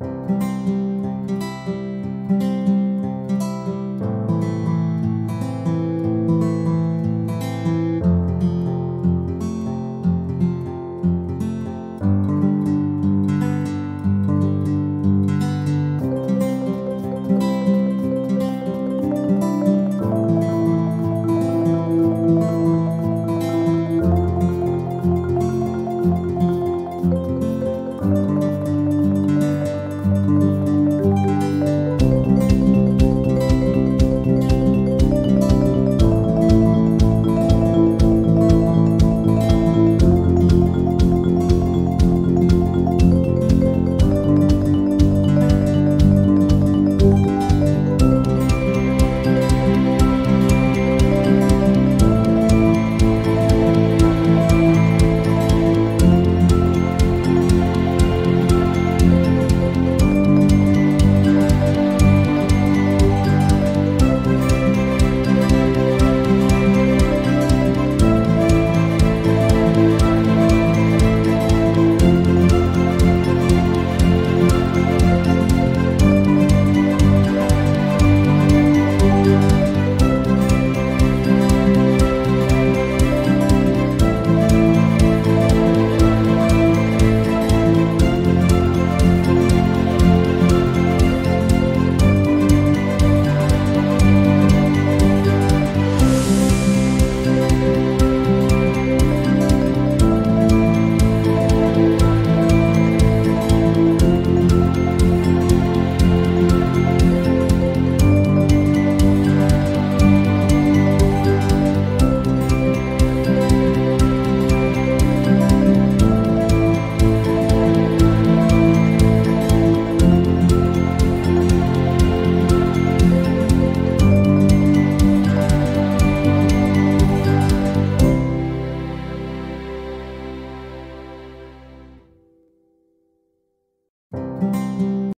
Música